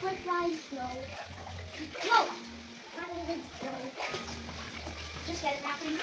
What Just get it back in.